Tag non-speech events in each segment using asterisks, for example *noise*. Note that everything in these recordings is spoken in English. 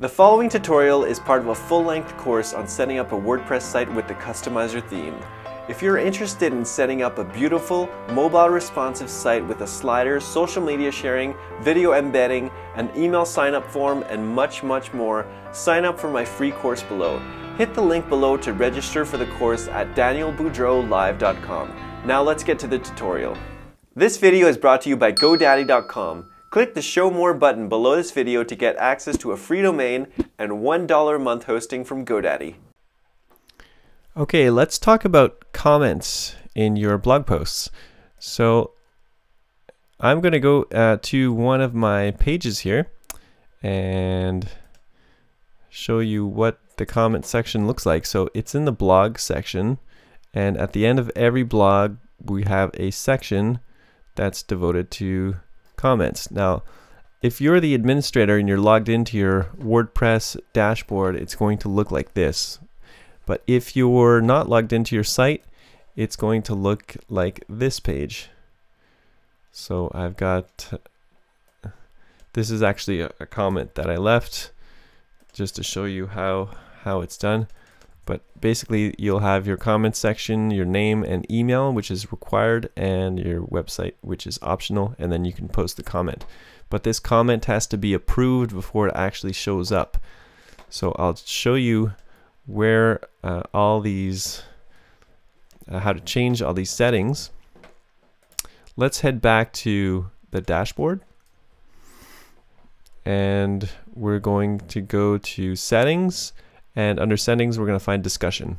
The following tutorial is part of a full-length course on setting up a WordPress site with the Customizr theme. If you're interested in setting up a beautiful, mobile responsive site with a slider, social media sharing, video embedding, an email sign-up form, and much, much more, sign up for my free course below. Hit the link below to register for the course at danielboudreaulive.com. Now let's get to the tutorial. This video is brought to you by GoDaddy.com. Click the Show More button below this video to get access to a free domain and $1 a month hosting from GoDaddy. Okay, let's talk about comments in your blog posts. So I'm going to go uh, to one of my pages here and show you what the comment section looks like. So it's in the blog section and at the end of every blog we have a section that's devoted to comments. Now if you're the administrator and you're logged into your WordPress dashboard it's going to look like this but if you're not logged into your site, it's going to look like this page. So I've got, this is actually a, a comment that I left just to show you how, how it's done. But basically you'll have your comment section, your name and email, which is required, and your website, which is optional, and then you can post the comment. But this comment has to be approved before it actually shows up. So I'll show you where uh, all these, uh, how to change all these settings, let's head back to the dashboard. And we're going to go to settings and under settings we're going to find discussion.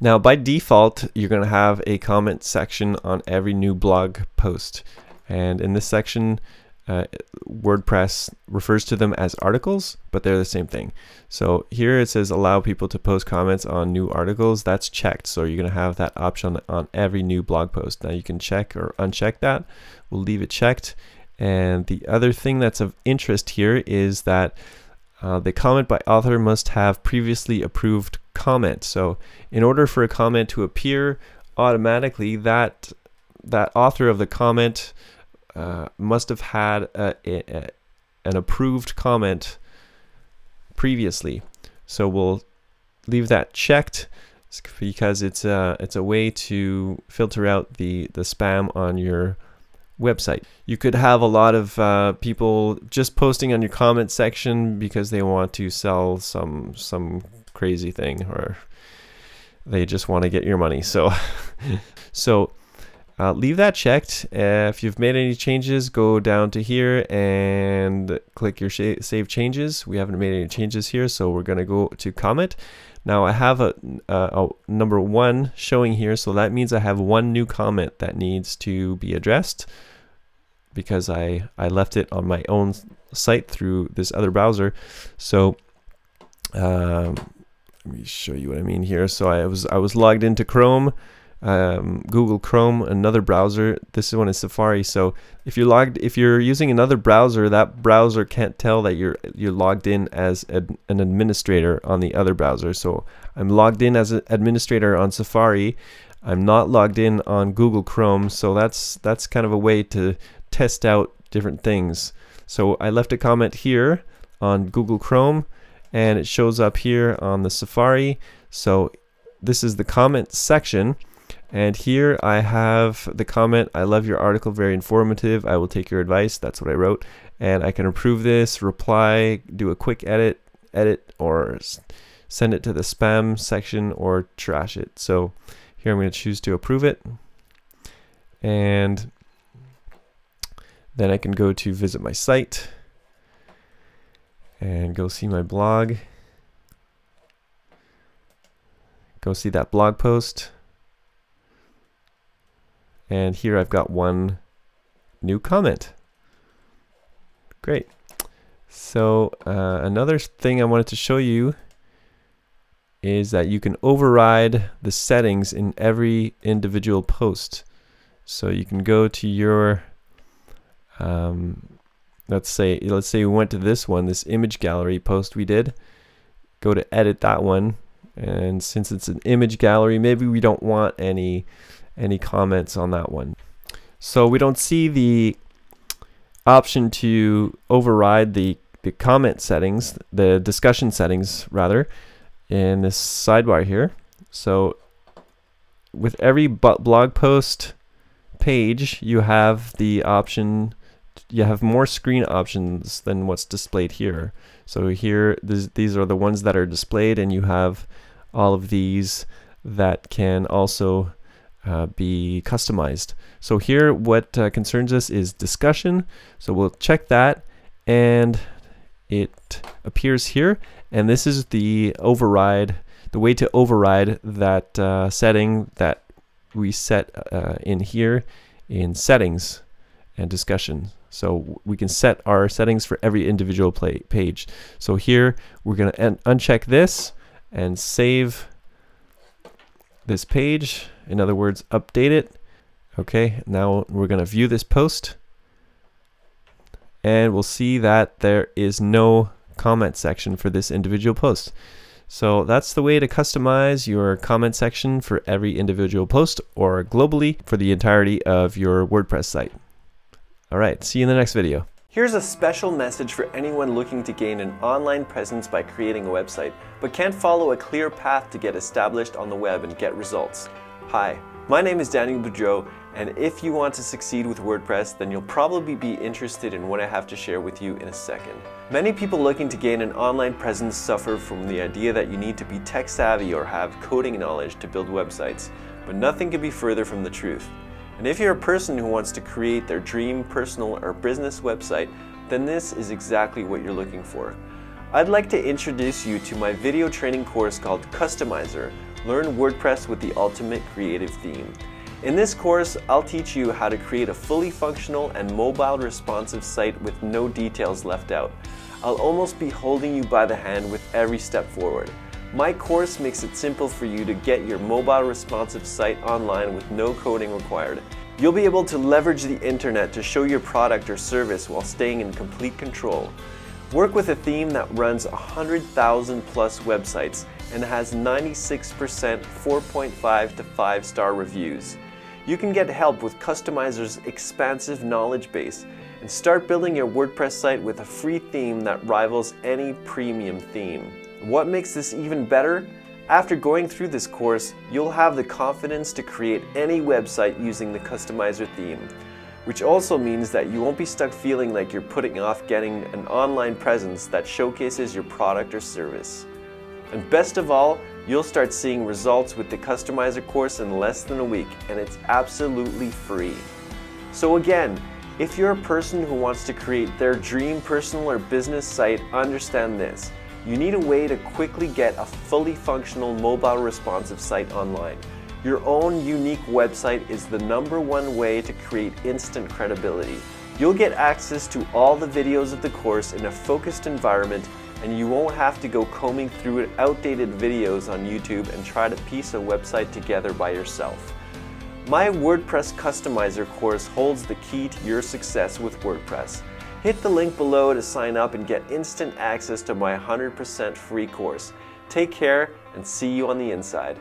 Now by default you're going to have a comment section on every new blog post and in this section uh, WordPress refers to them as articles, but they're the same thing. So here it says allow people to post comments on new articles. That's checked. So you're going to have that option on every new blog post. Now you can check or uncheck that. We'll leave it checked. And the other thing that's of interest here is that uh, the comment by author must have previously approved comment. So in order for a comment to appear automatically, that that author of the comment uh, must have had a, a, an approved comment previously. So we'll leave that checked because it's a, it's a way to filter out the, the spam on your website. You could have a lot of uh, people just posting on your comment section because they want to sell some some crazy thing or they just want to get your money. So *laughs* so uh, leave that checked. Uh, if you've made any changes, go down to here and click your save changes. We haven't made any changes here, so we're going to go to comment. Now I have a, a, a, number one showing here, so that means I have one new comment that needs to be addressed because I, I left it on my own site through this other browser. So um, let me show you what I mean here. So I was I was logged into Chrome um, Google Chrome, another browser. This one is Safari. So if you're logged, if you're using another browser, that browser can't tell that you're you're logged in as ad, an administrator on the other browser. So I'm logged in as an administrator on Safari. I'm not logged in on Google Chrome. So that's that's kind of a way to test out different things. So I left a comment here on Google Chrome, and it shows up here on the Safari. So this is the comment section and here I have the comment, I love your article, very informative. I will take your advice. That's what I wrote. And I can approve this, reply, do a quick edit, edit, or send it to the spam section or trash it. So here I'm going to choose to approve it. And then I can go to visit my site and go see my blog. Go see that blog post. And here I've got one new comment. Great. So uh, another thing I wanted to show you is that you can override the settings in every individual post. So you can go to your, um, let's say, let's say we went to this one, this image gallery post we did. Go to edit that one, and since it's an image gallery, maybe we don't want any any comments on that one. So we don't see the option to override the the comment settings, the discussion settings rather, in this sidebar here. So with every blog post page, you have the option, you have more screen options than what's displayed here. So here, this, these are the ones that are displayed and you have all of these that can also uh, be customized. So here what uh, concerns us is discussion. So we'll check that and it appears here and this is the override the way to override that uh, setting that we set uh, in here in settings and discussion so we can set our settings for every individual play page so here we're going to uncheck this and save this page in other words update it okay now we're going to view this post and we'll see that there is no comment section for this individual post. So that's the way to customize your comment section for every individual post or globally for the entirety of your WordPress site. All right, see you in the next video. Here's a special message for anyone looking to gain an online presence by creating a website, but can't follow a clear path to get established on the web and get results. Hi, my name is Daniel Boudreau, and if you want to succeed with WordPress, then you'll probably be interested in what I have to share with you in a second. Many people looking to gain an online presence suffer from the idea that you need to be tech savvy or have coding knowledge to build websites, but nothing could be further from the truth. And if you're a person who wants to create their dream personal or business website, then this is exactly what you're looking for. I'd like to introduce you to my video training course called Customizr, Learn WordPress with the Ultimate Creative Theme. In this course, I'll teach you how to create a fully functional and mobile responsive site with no details left out. I'll almost be holding you by the hand with every step forward. My course makes it simple for you to get your mobile responsive site online with no coding required. You'll be able to leverage the internet to show your product or service while staying in complete control. Work with a theme that runs 100,000 plus websites and has 96% 4.5 to 5 star reviews. You can get help with Customizr's expansive knowledge base and start building your WordPress site with a free theme that rivals any premium theme. What makes this even better? After going through this course, you'll have the confidence to create any website using the Customizr theme, which also means that you won't be stuck feeling like you're putting off getting an online presence that showcases your product or service. And best of all, You'll start seeing results with the Customizr course in less than a week, and it's absolutely free. So again, if you're a person who wants to create their dream personal or business site, understand this. You need a way to quickly get a fully functional mobile responsive site online. Your own unique website is the number one way to create instant credibility. You'll get access to all the videos of the course in a focused environment and you won't have to go combing through outdated videos on YouTube and try to piece a website together by yourself. My WordPress Customizr course holds the key to your success with WordPress. Hit the link below to sign up and get instant access to my 100% free course. Take care and see you on the inside.